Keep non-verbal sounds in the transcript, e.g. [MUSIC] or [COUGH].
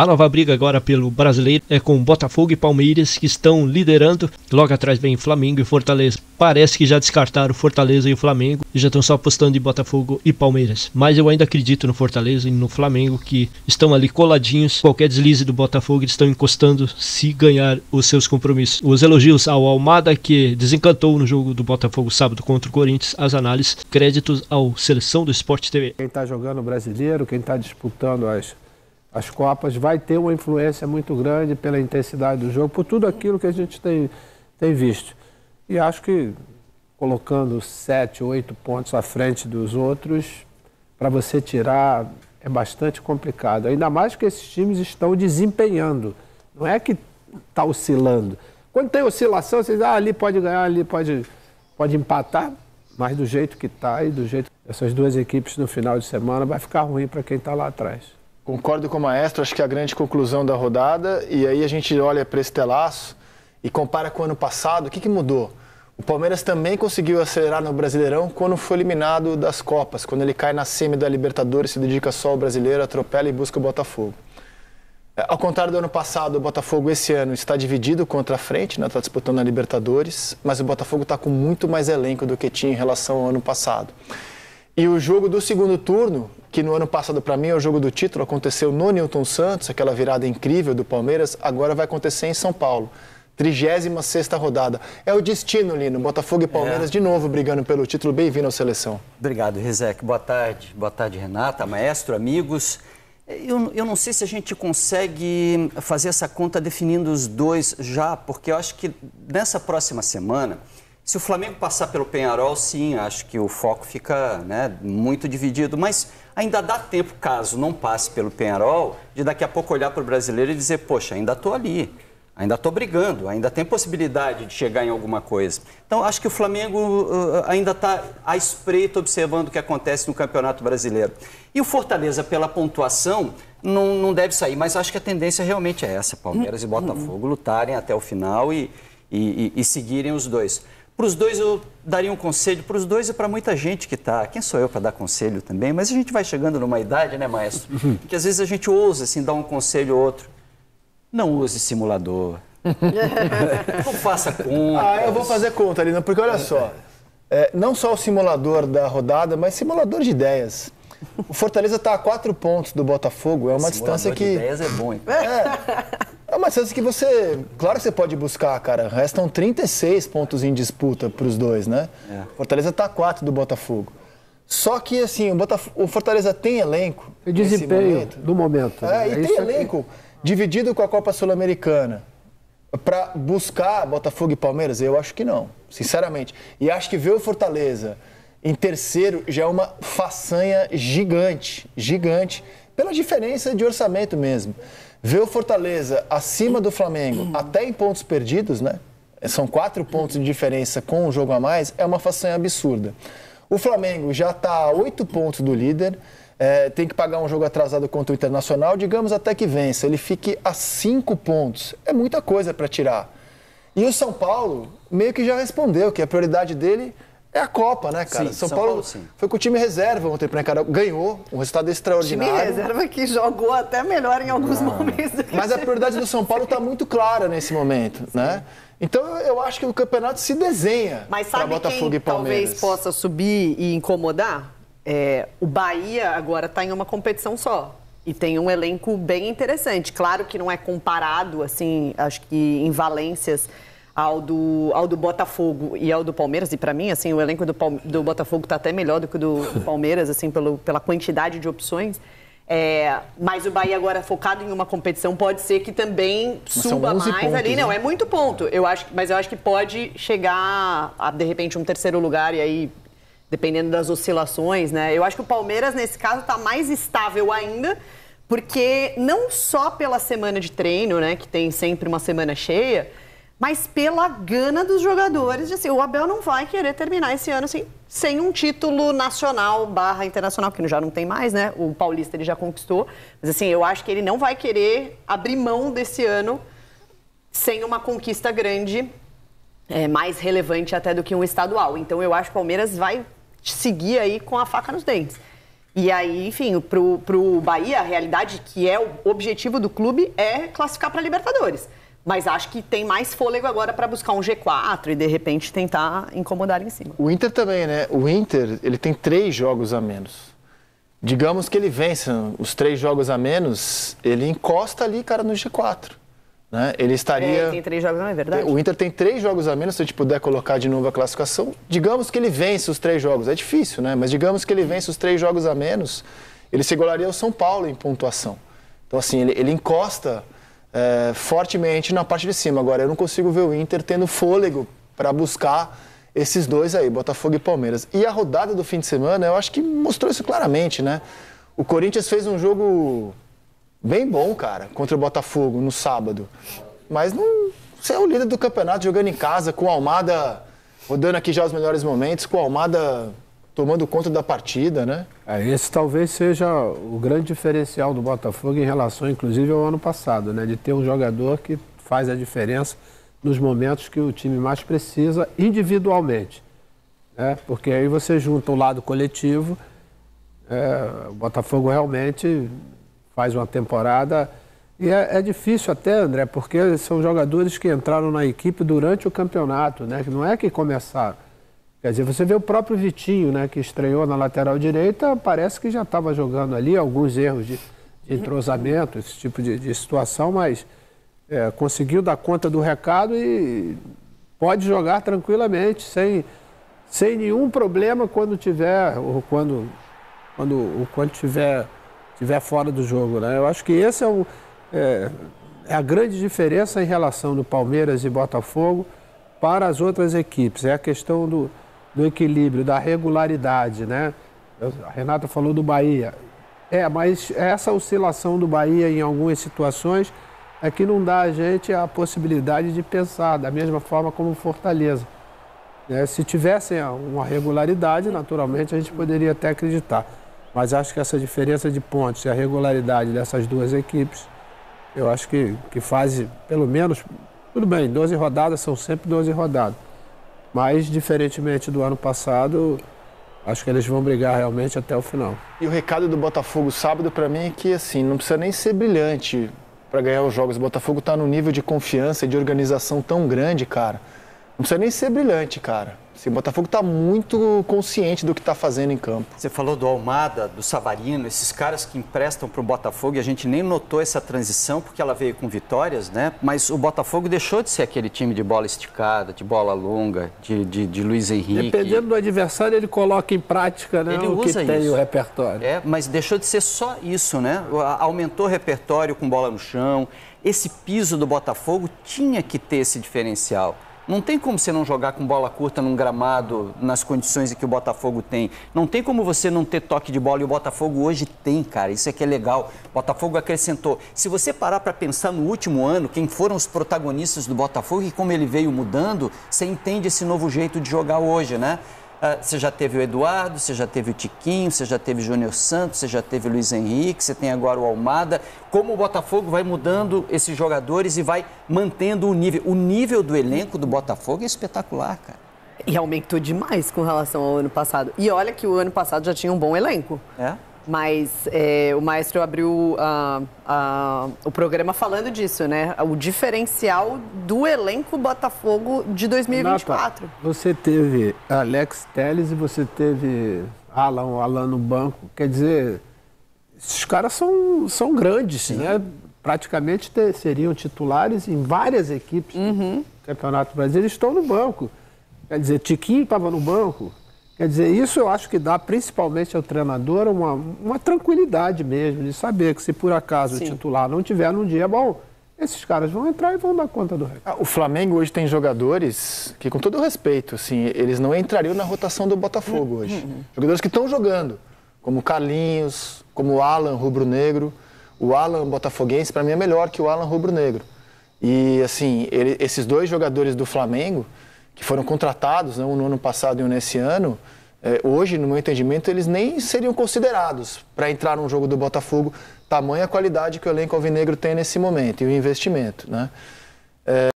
A nova briga agora pelo brasileiro é com Botafogo e Palmeiras que estão liderando. Logo atrás vem Flamengo e Fortaleza. Parece que já descartaram Fortaleza e o Flamengo e já estão só apostando em Botafogo e Palmeiras. Mas eu ainda acredito no Fortaleza e no Flamengo que estão ali coladinhos. Qualquer deslize do Botafogo eles estão encostando se ganhar os seus compromissos. Os elogios ao Almada que desencantou no jogo do Botafogo sábado contra o Corinthians. As análises, créditos ao Seleção do Esporte TV. Quem está jogando brasileiro, quem está disputando as as Copas, vai ter uma influência muito grande pela intensidade do jogo, por tudo aquilo que a gente tem, tem visto. E acho que colocando sete, oito pontos à frente dos outros, para você tirar é bastante complicado. Ainda mais que esses times estão desempenhando. Não é que está oscilando. Quando tem oscilação, você diz, ah, ali pode ganhar, ali pode, pode empatar, mas do jeito que está e do jeito essas duas equipes no final de semana vai ficar ruim para quem está lá atrás. Concordo com o maestro, acho que é a grande conclusão da rodada. E aí a gente olha para esse telaço e compara com o ano passado. O que, que mudou? O Palmeiras também conseguiu acelerar no Brasileirão quando foi eliminado das Copas, quando ele cai na semi da Libertadores, se dedica só ao brasileiro, atropela e busca o Botafogo. É, ao contrário do ano passado, o Botafogo esse ano está dividido contra a frente, está né? Tá disputando a Libertadores, mas o Botafogo está com muito mais elenco do que tinha em relação ao ano passado. E o jogo do segundo turno, que no ano passado para mim é o jogo do título, aconteceu no Newton Santos, aquela virada incrível do Palmeiras, agora vai acontecer em São Paulo. 36 rodada. É o destino, Lino. Botafogo e Palmeiras é. de novo brigando pelo título. Bem-vindo à seleção. Obrigado, Rizek. Boa tarde. Boa tarde, Renata, maestro, amigos. Eu, eu não sei se a gente consegue fazer essa conta definindo os dois já, porque eu acho que nessa próxima semana se o Flamengo passar pelo Penharol, sim, acho que o foco fica né, muito dividido. Mas ainda dá tempo, caso não passe pelo Penharol, de daqui a pouco olhar para o brasileiro e dizer: poxa, ainda estou ali, ainda estou brigando, ainda tem possibilidade de chegar em alguma coisa. Então, acho que o Flamengo uh, ainda está à espreita observando o que acontece no Campeonato Brasileiro. E o Fortaleza, pela pontuação, não, não deve sair, mas acho que a tendência realmente é essa: Palmeiras e Botafogo lutarem até o final e, e, e, e seguirem os dois. Para os dois eu daria um conselho, para os dois e para muita gente que está. Quem sou eu para dar conselho também? Mas a gente vai chegando numa idade, né, maestro? Uhum. Que às vezes a gente ousa assim, dar um conselho ou outro. Não use simulador. [LAUGHS] não faça conta. Ah, eu vou fazer conta, Lina, porque olha só. É, não só o simulador da rodada, mas simulador de ideias. O Fortaleza está a quatro pontos do Botafogo. É uma distância que. De ideias é bom. Hein? É. É uma distância que você. Claro que você pode buscar, cara. Restam 36 pontos em disputa para os dois, né? É. Fortaleza está a 4 do Botafogo. Só que, assim, o, Botaf... o Fortaleza tem elenco. E desempenho momento. do momento. É, né? e é tem elenco dividido com a Copa Sul-Americana. Para buscar Botafogo e Palmeiras? Eu acho que não, sinceramente. E acho que ver o Fortaleza em terceiro já é uma façanha gigante, gigante, pela diferença de orçamento mesmo. Ver o Fortaleza acima do Flamengo, até em pontos perdidos, né? São quatro pontos de diferença com um jogo a mais, é uma façanha absurda. O Flamengo já está a oito pontos do líder, é, tem que pagar um jogo atrasado contra o Internacional, digamos até que vença. Ele fique a cinco pontos. É muita coisa para tirar. E o São Paulo meio que já respondeu que a prioridade dele é a Copa, né, cara? Sim, São, São, Paulo, Paulo foi com o time reserva ontem para encarar. Ganhou, um resultado extraordinário. Time reserva que jogou até melhor em alguns Não. momentos. Mas a prioridade do São Paulo está [LAUGHS] muito clara nesse momento, Sim. né? Então eu acho que o campeonato se desenha para Botafogo e Palmeiras. talvez possa subir e incomodar? É, o Bahia agora está em uma competição só. E tem um elenco bem interessante. Claro que não é comparado, assim, acho que em valências ao do, ao do Botafogo e ao do Palmeiras. E para mim, assim, o elenco do, do Botafogo está até melhor do que o do [LAUGHS] Palmeiras, assim, pelo, pela quantidade de opções. É, mas o Bahia agora focado em uma competição pode ser que também suba mais pontos, ali. Não, né? é muito ponto. Eu acho, mas eu acho que pode chegar a, de repente, um terceiro lugar e aí, dependendo das oscilações, né? Eu acho que o Palmeiras, nesse caso, está mais estável ainda, porque não só pela semana de treino, né? Que tem sempre uma semana cheia, mas pela gana dos jogadores. De, assim, o Abel não vai querer terminar esse ano assim, sem um título nacional barra internacional, porque já não tem mais, né? O Paulista ele já conquistou. Mas assim, eu acho que ele não vai querer abrir mão desse ano sem uma conquista grande, é, mais relevante até do que um estadual. Então eu acho que o Palmeiras vai seguir aí com a faca nos dentes. E aí, enfim, pro, pro Bahia, a realidade que é o objetivo do clube é classificar para Libertadores. Mas acho que tem mais fôlego agora para buscar um G4 e de repente tentar incomodar em cima. O Inter também, né? O Inter, ele tem três jogos a menos. Digamos que ele vença os três jogos a menos, ele encosta ali, cara, no G4. Né? Ele estaria. É, tem três jogos, não é verdade? O Inter tem três jogos a menos, se a gente puder colocar de novo a classificação. Digamos que ele vence os três jogos. É difícil, né? Mas digamos que ele vence os três jogos a menos, ele se igualaria ao São Paulo em pontuação. Então, assim, ele, ele encosta é, fortemente na parte de cima. Agora, eu não consigo ver o Inter tendo fôlego para buscar esses dois aí, Botafogo e Palmeiras. E a rodada do fim de semana, eu acho que mostrou isso claramente, né? O Corinthians fez um jogo bem bom, cara, contra o Botafogo no sábado. Mas não. Você é o líder do campeonato jogando em casa, com a Almada rodando aqui já os melhores momentos, com a Almada tomando conta da partida, né? É, esse talvez seja o grande diferencial do Botafogo em relação, inclusive, ao ano passado, né? De ter um jogador que faz a diferença nos momentos que o time mais precisa individualmente. Né? Porque aí você junta o lado coletivo, é, o Botafogo realmente faz uma temporada. E é, é, difícil até, André, porque são jogadores que entraram na equipe durante o campeonato, né? Não é que começaram. Quer dizer, você vê o próprio Vitinho, né, que estreou na lateral direita, parece que já estava jogando ali, alguns erros de, de entrosamento, esse tipo de, de situação, mas é, conseguiu dar conta do recado e pode jogar tranquilamente, sem, sem nenhum problema quando tiver, ou quando, quando, ou quando tiver, tiver fora do jogo. Né? Eu acho que esse é, o, é, é a grande diferença em relação do Palmeiras e Botafogo para as outras equipes. É a questão do, do equilíbrio, da regularidade, né? A Renata falou do Bahia. É, mas essa oscilação do Bahia em algumas situações é que não dá a gente a possibilidade de pensar da mesma forma como Fortaleza. É, se tivessem uma regularidade, naturalmente a gente poderia até acreditar. Mas acho que essa diferença de pontos e a regularidade dessas duas equipes, eu acho que, que faz, pelo menos, tudo bem, 12 rodadas são sempre 12 rodadas. Mas, diferentemente do ano passado, acho que eles vão brigar realmente até o final. E o recado do Botafogo sábado para mim é que assim, não precisa nem ser brilhante para ganhar os jogos. O Botafogo está num nível de confiança e de organização tão grande, cara. Não precisa nem ser brilhante, cara. Assim, o Botafogo está muito consciente do que está fazendo em campo. Você falou do Almada, do Savarino, esses caras que emprestam para o Botafogo e a gente nem notou essa transição porque ela veio com vitórias, né? Mas o Botafogo deixou de ser aquele time de bola esticada, de bola longa, de, de, de Luiz Henrique. Dependendo do adversário, ele coloca em prática né, ele o usa que tem isso. o repertório. É, mas deixou de ser só isso, né? Aumentou o repertório com bola no chão. Esse piso do Botafogo tinha que ter esse diferencial. Não tem como você não jogar com bola curta num gramado nas condições que o Botafogo tem. Não tem como você não ter toque de bola e o Botafogo hoje tem, cara. Isso é que é legal. O Botafogo acrescentou. Se você parar para pensar no último ano, quem foram os protagonistas do Botafogo e como ele veio mudando, você entende esse novo jeito de jogar hoje, né? Ah, você já teve o Eduardo, você já teve o Tiquinho, você já teve o Júnior Santos, você já teve o Luiz Henrique, você tem agora o Almada. Como o Botafogo vai mudando esses jogadores e vai mantendo o nível. O nível do elenco do Botafogo é espetacular, cara. E aumentou demais com relação ao ano passado. E olha que o ano passado já tinha um bom elenco. É? Mas é, o maestro abriu uh, uh, o programa falando disso, né? O diferencial do elenco Botafogo de 2024. Renata, você teve Alex Telles e você teve Alan, Alan no banco. Quer dizer, esses caras são, são grandes, Sim. né? Praticamente ter, seriam titulares em várias equipes uhum. do Campeonato Brasileiro. Eles estão no banco. Quer dizer, Tiquinho estava no banco. Quer dizer, isso eu acho que dá principalmente ao treinador uma, uma tranquilidade mesmo, de saber que se por acaso Sim. o titular não tiver num dia bom, esses caras vão entrar e vão dar conta do recado. Ah, o Flamengo hoje tem jogadores que, com todo o respeito, assim, eles não entrariam na rotação do Botafogo hoje. Uhum. Jogadores que estão jogando, como Carlinhos, como o Alan Rubro Negro. O Alan Botafoguense, para mim, é melhor que o Alan Rubro Negro. E, assim, ele, esses dois jogadores do Flamengo que foram contratados, né, um no ano passado e um nesse ano, é, hoje, no meu entendimento, eles nem seriam considerados para entrar num jogo do Botafogo, tamanha qualidade que o elenco alvinegro tem nesse momento e o investimento. Né? É,